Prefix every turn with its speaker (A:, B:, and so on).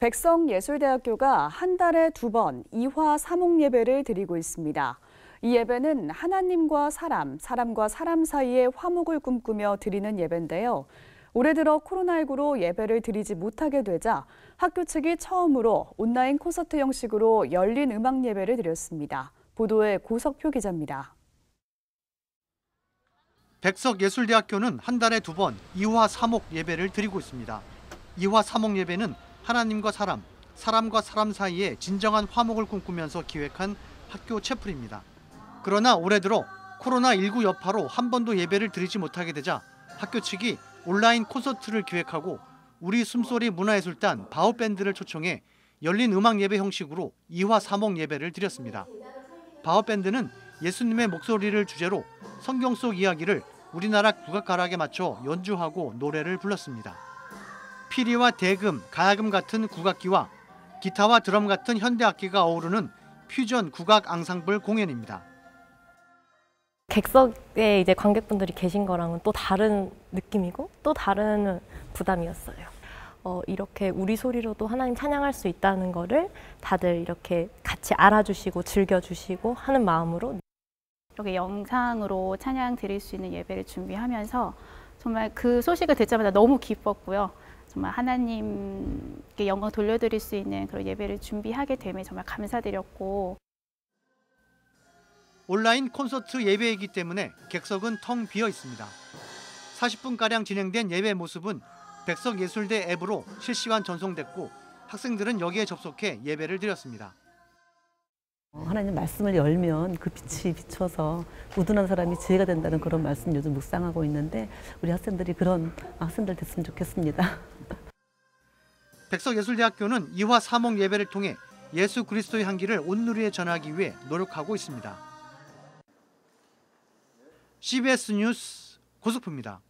A: 백성예술대학교가 한 달에 두 번 이화 사목 예배를 드리고 있습니다. 이 예배는 하나님과 사람, 사람과 사람 사이의 화목을 꿈꾸며 드리는 예배인데요. 올해 들어 코로나19로 예배를 드리지 못하게 되자 학교 측이 처음으로 온라인 콘서트 형식으로 열린 음악 예배를 드렸습니다. 보도에 고석표 기자입니다.
B: 백석예술대학교는 한 달에 두 번 이화 사목 예배를 드리고 있습니다. 이화 사목 예배는 하나님과 사람, 사람과 사람 사이에 진정한 화목을 꿈꾸면서 기획한 학교 채플입니다. 그러나 올해 들어 코로나19 여파로 한 번도 예배를 드리지 못하게 되자 학교 측이 온라인 콘서트를 기획하고 우리 숨소리 문화예술단 바우밴드를 초청해 열린 음악 예배 형식으로 이화 사목 예배를 드렸습니다. 바우밴드는 예수님의 목소리를 주제로 성경 속 이야기를 우리나라 국악가락에 맞춰 연주하고 노래를 불렀습니다. 피리와 대금, 가야금 같은 국악기와 기타와 드럼 같은 현대 악기가 어우르는 퓨전 국악 앙상블 공연입니다.
C: 객석에 이제 관객분들이 계신 거랑은 또 다른 느낌이고 또 다른 부담이었어요. 어, 이렇게 우리 소리로도 하나님 찬양할 수 있다는 거를 다들 이렇게 같이 알아주시고 즐겨주시고 하는 마음으로
D: 이렇게 영상으로 찬양 드릴 수 있는 예배를 준비하면서 정말 그 소식을 듣자마자 너무 기뻤고요. 정말 하나님께 영광 돌려드릴 수 있는 그런 예배를 준비하게 됨에 정말 감사드렸고
B: 온라인 콘서트 예배이기 때문에 객석은 텅 비어 있습니다. 40분가량 진행된 예배 모습은 백석예술대 앱으로 실시간 전송됐고 학생들은 여기에 접속해 예배를 드렸습니다.
E: 어, 하나님 말씀을 열면 그 빛이 비춰서 우둔한 사람이 지혜가 된다는 그런 말씀 요즘 묵상하고 있는데 우리 학생들이 그런 학생들 됐으면 좋겠습니다.
B: 백석예술대학교는 이화 사목 예배를 통해 예수 그리스도의 향기를 온누리에 전하기 위해 노력하고 있습니다. CBS 뉴스 고석표입니다.